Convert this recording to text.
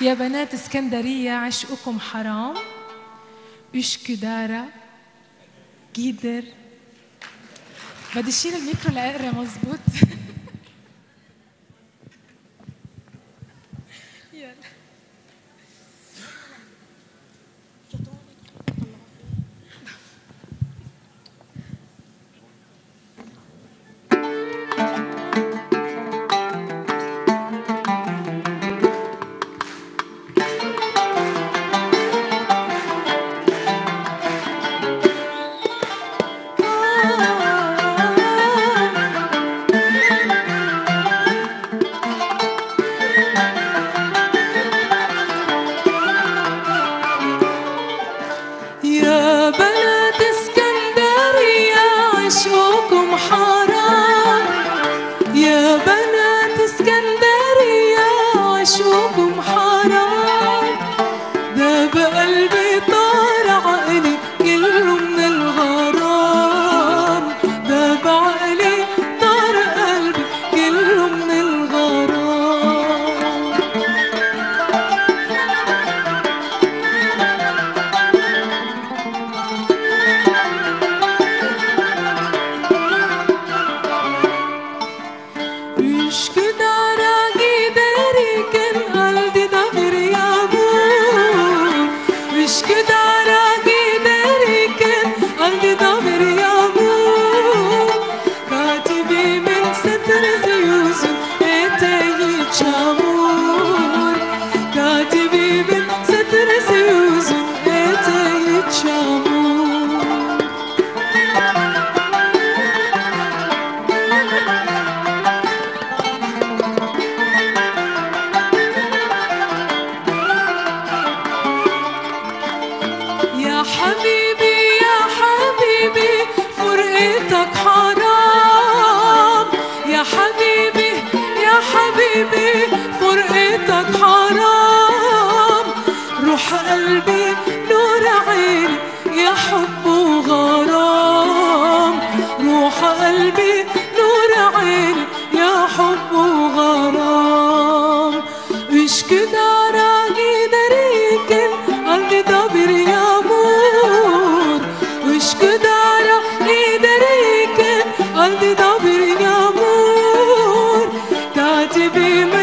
يا بنات اسكندرية عشقكم حرام. Üsküdar'a gider بدي أشيل الميكرو لأقرأ مزبوط يلا. ده بعقلي طار قلبي كله من الغرام Üsküdar'a giderken tabibin Setresi uzun eteği çamur. Ya Habib to be me.